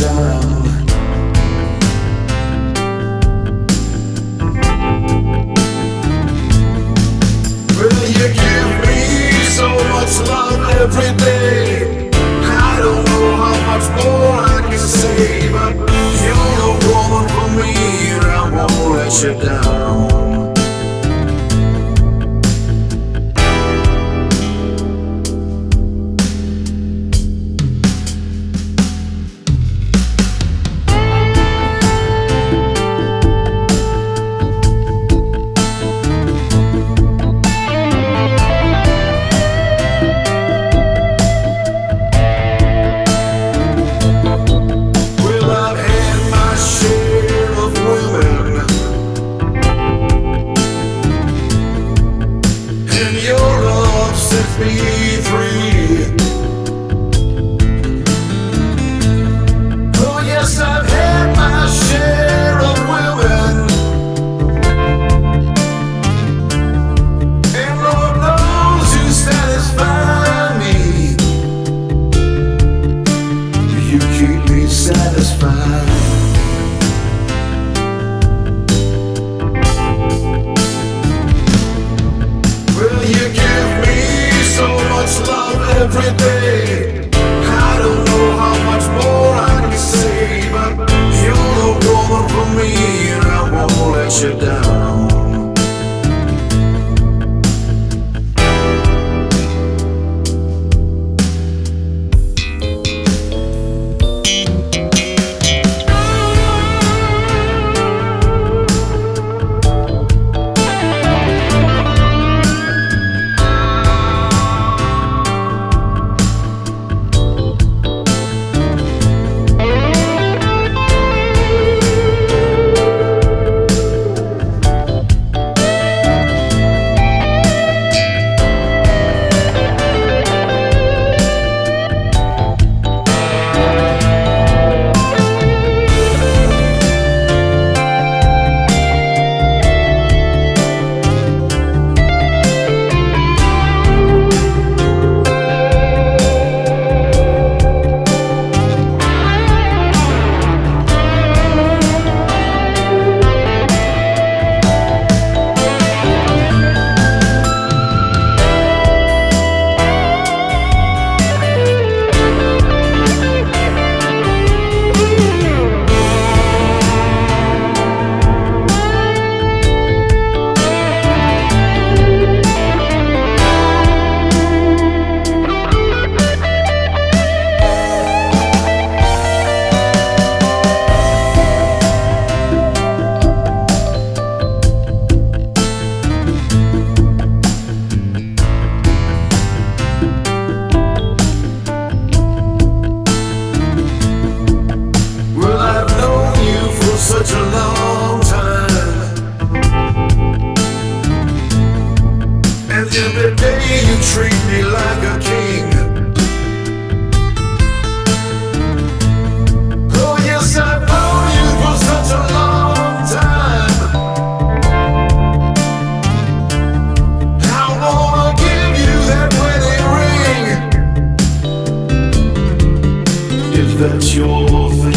down everything. treat me like a king. Oh, yes, I've you for such a long time. I wanna give you that wedding ring. If that's your.